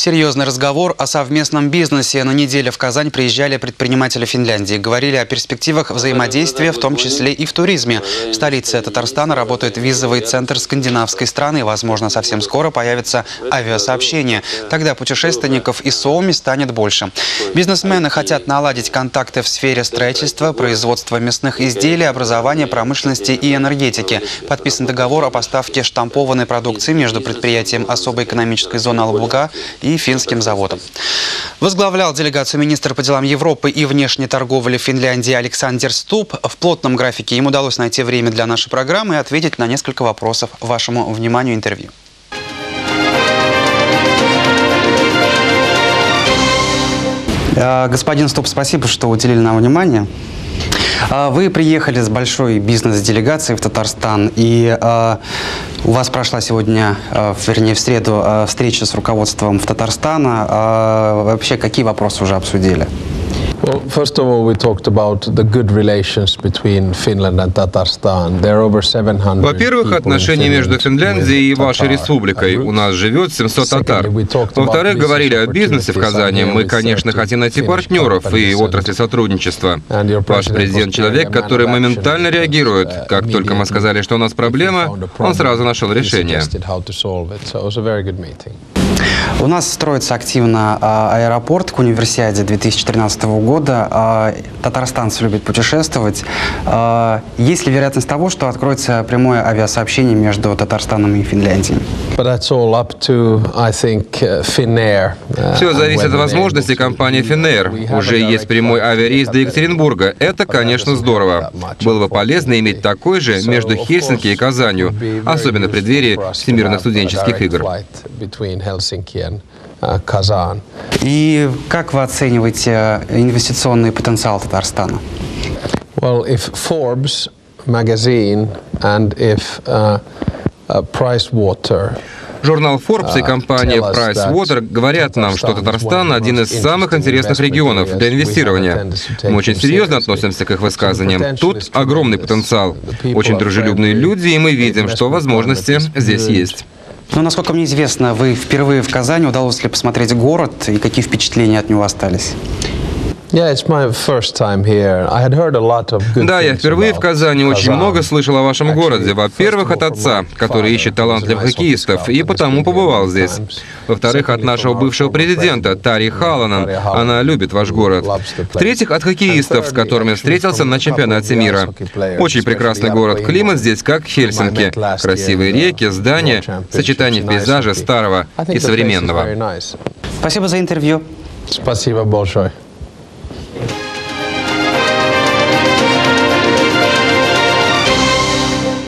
Серьезный разговор о совместном бизнесе. На неделе в Казань приезжали предприниматели Финляндии. Говорили о перспективах взаимодействия, в том числе и в туризме. В столице Татарстана работает визовый центр скандинавской страны. Возможно, совсем скоро появится авиасообщение. Тогда путешественников из Суоми станет больше. Бизнесмены хотят наладить контакты в сфере строительства, производства мясных изделий, образования, промышленности и энергетики. Подписан договор о поставке штампованной продукции между предприятием особой экономической зоны Алабуга и финским заводом. Возглавлял делегацию министра по делам Европы и внешней торговли Финляндии Александр Ступ. В плотном графике им удалось найти время для нашей программы и ответить на несколько вопросов вашему вниманию интервью. Э, господин Ступ, спасибо, что уделили нам внимание. Э, Вы приехали с большой бизнес-делегацией в Татарстан, и э, у вас прошла сегодня, э, вернее, в среду э, встреча с руководством в Татарстана. Вообще, какие вопросы уже обсудили? Well, first of all, we talked about the good relations between Finland and Tatarstan. There are over 700 Во-первых, отношения между Финляндией и вашей республикой. У нас живет 700 татар. Во-вторых, говорили о бизнесе в Казани. Мы, конечно, хотим найти партнеров и отрасли сотрудничества. Ваш президент человек, который моментально реагирует. uh, Как только мы сказали, что у нас проблема, он сразу нашел решение. У нас строится активно а, аэропорт к универсиаде 2013 года. А, Татарстанцы любят путешествовать. А, Есть ли вероятность того, что откроется прямое авиасообщение между Татарстаном и Финляндией? But that's all up to, I think, uh, Finnair. uh, Все зависит от возможностей to- компании Finnair. Уже есть прямой авиарейс до Екатеринбурга. Это, конечно, здорово. Было бы полезно иметь такой же между Хельсинки и Казанью, особенно в преддверии Всемирных студенческих игр. Казан. И как вы оцениваете инвестиционный потенциал Татарстана? Well, if Forbes magazine and if uh, uh, Pricewater Журнал Forbes и компания Pricewater говорят нам, что Татарстан один из самых интересных регионов для инвестирования. Мы очень серьезно относимся к их высказываниям. Тут огромный потенциал, очень дружелюбные люди, и мы видим, что возможности здесь есть. Ну, насколько мне известно, вы впервые в Казани. Удалось ли посмотреть город и какие впечатления от него остались? Да, я впервые в Казани очень много слышал о вашем городе. Во-первых, от отца, который ищет талантливых хоккеистов, и потому побывал здесь. Во-вторых, от нашего бывшего президента Тари Халанан. Она любит ваш город. В-третьих, от хоккеистов, с которыми встретился на чемпионате мира. Очень прекрасный город. Климат здесь как Хельсинки. Красивые реки, здания, сочетание пейзажа старого и современного. Спасибо за интервью. Спасибо большое.